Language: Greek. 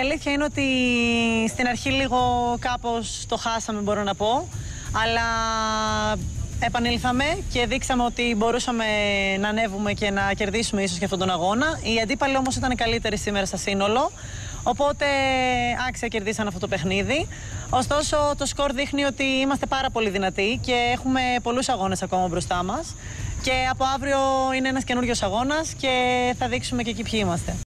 αλήθεια είναι ότι στην αρχή λίγο κάπως το χάσαμε μπορώ να πω. Αλλά επανήλθαμε και δείξαμε ότι μπορούσαμε να ανέβουμε και να κερδίσουμε ίσως και αυτόν τον αγώνα. Οι αντίπαλοι όμως ήταν καλύτεροι σήμερα στα σύνολο. Οπότε άξια κερδίσαν αυτό το παιχνίδι. Ωστόσο, το σκορ δείχνει ότι είμαστε πάρα πολύ δυνατοί και έχουμε πολλούς αγώνες ακόμα μπροστά μας. Και από αύριο είναι ένας καινούριος αγώνας και θα δείξουμε και εκεί ποιοι είμαστε.